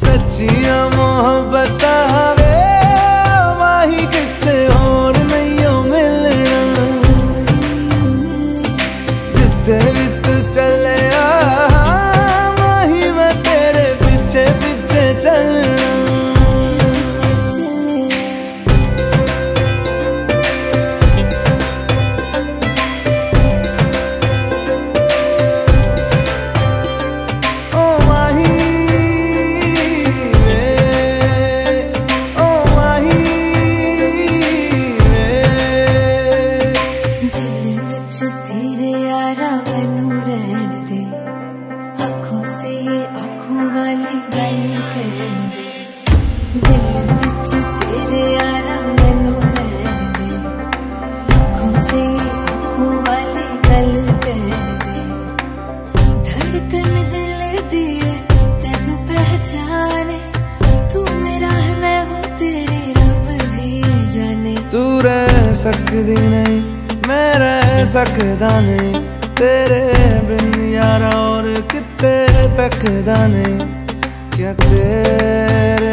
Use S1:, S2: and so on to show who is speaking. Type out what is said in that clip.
S1: सच्चिया मोहब्बत ਤਨ
S2: ਦਿਲ ਦੀਏ ਤੈਨੂੰ ਪਹਿਚਾਨੇ ਤੂੰ ਮੇਰਾ ਹੈ ਮੈਂ ਹੂੰ ਤੇਰੇ ਰੱਬ ਵੀ ਜਾਣੇ
S1: ਤੂੰ ਰਹਿ ਸਕਦੀ ਨਹੀਂ ਮੈਂ
S3: ਰਹਿ ਸਕਦਾ ਨਹੀਂ ਤੇਰੇ ਬਿਨ ਯਾਰਾ ਔਰ ਕਿਤੇ ਤੱਕਦਾ ਨਹੀਂ ਕਿਆ ਤੇਰੇ